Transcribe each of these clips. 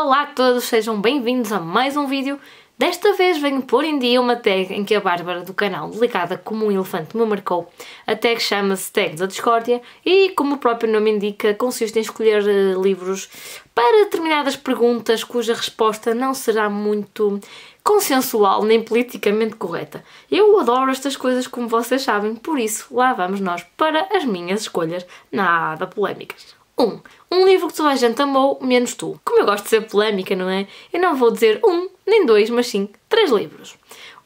Olá a todos, sejam bem-vindos a mais um vídeo. Desta vez venho pôr em dia uma tag em que a Bárbara do canal Delicada como um elefante me marcou. A tag chama-se Tag da Discórdia e, como o próprio nome indica, consiste em escolher uh, livros para determinadas perguntas cuja resposta não será muito consensual nem politicamente correta. Eu adoro estas coisas como vocês sabem, por isso lá vamos nós para as minhas escolhas nada polémicas. 1. Um, um livro que toda a gente amou, menos tu. Como eu gosto de ser polémica, não é? Eu não vou dizer um, nem dois, mas sim três livros.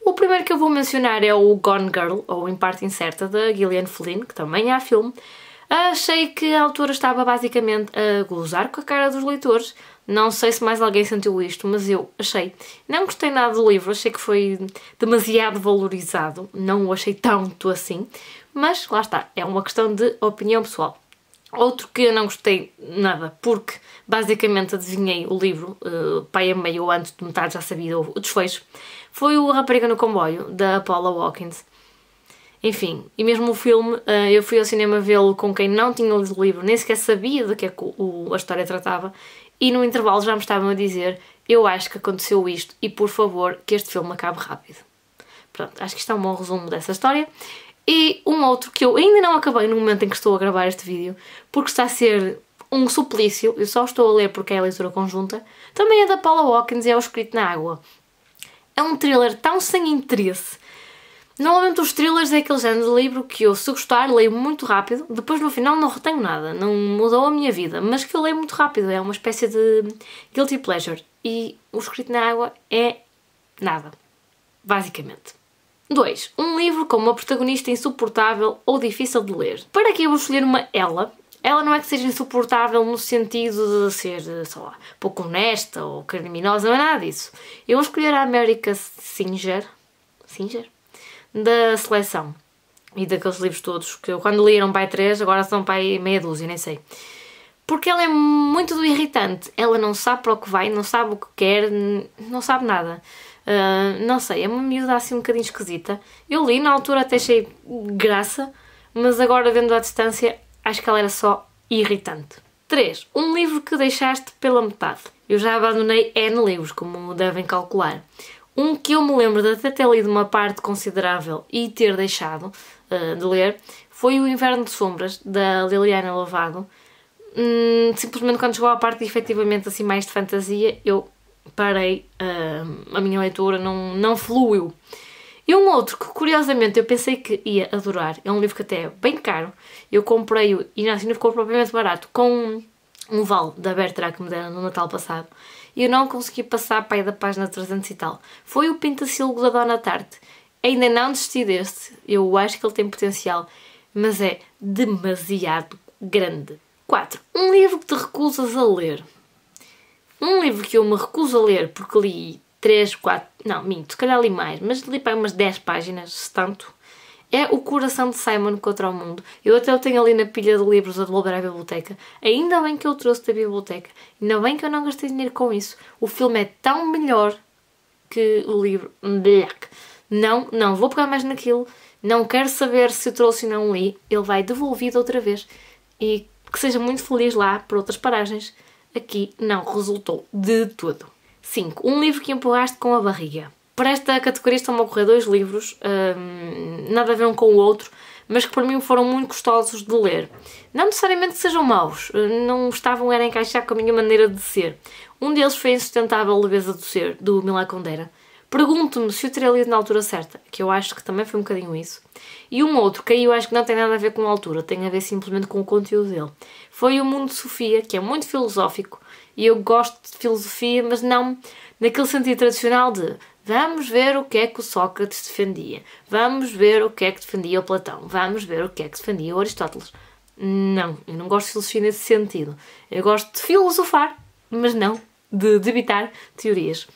O primeiro que eu vou mencionar é o Gone Girl, ou Em Parte Incerta, da Gillian Flynn, que também há filme. Achei que a autora estava basicamente a gozar com a cara dos leitores. Não sei se mais alguém sentiu isto, mas eu achei. Não gostei nada do livro, achei que foi demasiado valorizado. Não o achei tanto assim. Mas lá está, é uma questão de opinião pessoal. Outro que eu não gostei nada, porque basicamente adivinhei o livro, uh, pai a meio ou antes de metade já sabia o desfecho, foi o Rapariga no Comboio, da Paula Watkins. Enfim, e mesmo o filme, uh, eu fui ao cinema vê-lo com quem não tinha lido o livro, nem sequer sabia de que, é que o, a história tratava, e no intervalo já me estavam a dizer: Eu acho que aconteceu isto e por favor que este filme acabe rápido. Pronto, acho que isto é um bom resumo dessa história. E um outro que eu ainda não acabei no momento em que estou a gravar este vídeo, porque está a ser um suplício, eu só estou a ler porque é a leitura conjunta, também é da Paula Watkins e é o Escrito na Água. É um thriller tão sem interesse. Normalmente os thrillers é aquele género de livro que eu, se gostar, leio muito rápido, depois no final não retenho nada, não mudou a minha vida, mas que eu leio muito rápido, é uma espécie de guilty pleasure. E o Escrito na Água é nada, basicamente. 2. Um livro com uma protagonista insuportável ou difícil de ler. Para aqui eu vou escolher uma ela. Ela não é que seja insuportável no sentido de ser, sei lá, pouco honesta ou criminosa, não é nada disso. Eu vou escolher a América Singer, Singer? Da seleção. E daqueles livros todos que eu quando li eram pai 3, agora são pai meia dúzia, nem sei. Porque ela é muito do irritante. Ela não sabe para o que vai, não sabe o que quer, não sabe nada. Uh, não sei, é uma miúda assim um bocadinho esquisita. Eu li, na altura até achei graça, mas agora vendo à distância acho que ela era só irritante. 3. Um livro que deixaste pela metade. Eu já abandonei N livros, como devem calcular. Um que eu me lembro de até ter lido uma parte considerável e ter deixado uh, de ler foi O Inverno de Sombras, da Liliana Lavado. Hum, simplesmente quando chegou à parte efetivamente assim mais de fantasia, eu parei uh, a minha leitura, não, não fluiu. E um outro que curiosamente eu pensei que ia adorar, é um livro que até é bem caro, eu comprei-o e assim não ficou propriamente barato, com um vale da Bertrand que me deram no Natal passado, e eu não consegui passar para aí da página 300 e tal. Foi o Pintacilgo da Dona Tarte. Ainda não desisti deste, eu acho que ele tem potencial, mas é demasiado grande. 4. Um livro que te recusas a ler. Um livro que eu me recuso a ler porque li 3, 4, não, minto, se calhar li mais, mas li para umas 10 páginas, se tanto, é O Coração de Simon contra o Mundo. Eu até o tenho ali na pilha de livros a devolver à biblioteca. Ainda bem que eu trouxe da biblioteca. Ainda bem que eu não gastei dinheiro com isso. O filme é tão melhor que o livro. Não, não, vou pegar mais naquilo. Não quero saber se trouxe ou não li. Ele vai devolvido outra vez. E que seja muito feliz lá por outras paragens aqui não resultou de tudo. 5. Um livro que empurraste com a barriga. Para esta categoria estão a ocorrer dois livros, hum, nada a ver um com o outro, mas que para mim foram muito gostosos de ler. Não necessariamente sejam maus, não estavam a encaixar com a minha maneira de ser. Um deles foi a Insustentável Leveza do Ser, do Milá Condera. Pergunto-me se o teria lido na altura certa, que eu acho que também foi um bocadinho isso. E um outro, que aí eu acho que não tem nada a ver com a altura, tem a ver simplesmente com o conteúdo dele. Foi o Mundo de Sofia, que é muito filosófico, e eu gosto de filosofia, mas não naquele sentido tradicional de vamos ver o que é que o Sócrates defendia, vamos ver o que é que defendia o Platão, vamos ver o que é que defendia o Aristóteles. Não, eu não gosto de filosofia nesse sentido. Eu gosto de filosofar, mas não de debitar teorias.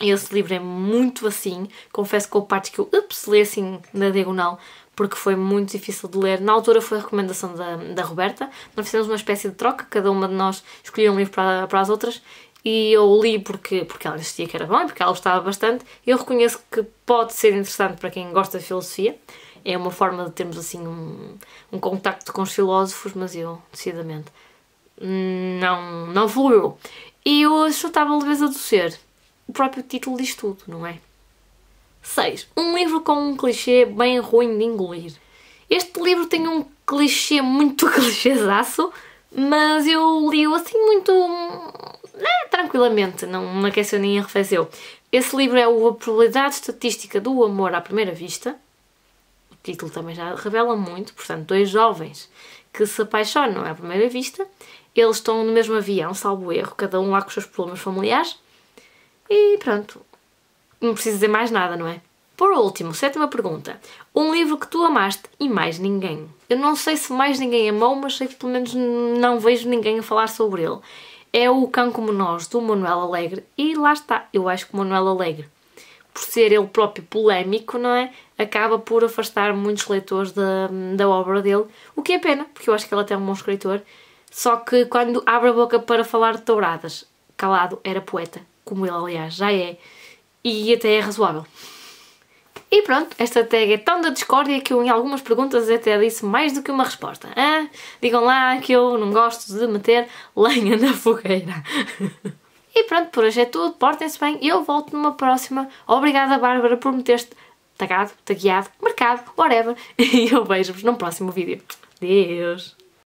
Esse livro é muito assim. Confesso que houve partes que eu ups, li assim na diagonal porque foi muito difícil de ler. Na altura foi a recomendação da, da Roberta. Nós fizemos uma espécie de troca, cada uma de nós escolhia um livro para, para as outras e eu li porque, porque ela insistia que era bom, porque ela gostava bastante. Eu reconheço que pode ser interessante para quem gosta de filosofia. É uma forma de termos assim um, um contacto com os filósofos, mas eu, decididamente, não, não fluiu. E eu chutava a leveza do ser. O próprio título diz tudo, não é? 6. Um livro com um clichê bem ruim de engolir. Este livro tem um clichê muito clichêzaço, mas eu li-o assim muito né, tranquilamente, não me aqueceu nem arrefeceu. Esse livro é o A Probabilidade Estatística do Amor à Primeira Vista. O título também já revela muito, portanto, dois jovens que se apaixonam à primeira vista, eles estão no mesmo avião, salvo erro, cada um lá com os seus problemas familiares, e pronto, não preciso dizer mais nada, não é? Por último, sétima pergunta. Um livro que tu amaste e mais ninguém. Eu não sei se mais ninguém amou, mas sei que pelo menos não vejo ninguém a falar sobre ele. É o Cão Como Nós, do Manuel Alegre. E lá está, eu acho que o Manuel Alegre, por ser ele próprio polémico, não é? Acaba por afastar muitos leitores da, da obra dele. O que é pena, porque eu acho que ele até é um bom escritor. Só que quando abre a boca para falar de touradas, calado era poeta, como ele aliás já é, e até é razoável. E pronto, esta tag é tão da discórdia que eu em algumas perguntas até disse mais do que uma resposta. Ah, digam lá que eu não gosto de meter lenha na fogueira. e pronto, por hoje é tudo. Portem-se bem. Eu volto numa próxima. Obrigada, Bárbara, por me teres tagado, tagueado, marcado, whatever. E eu vejo-vos num próximo vídeo. Deus!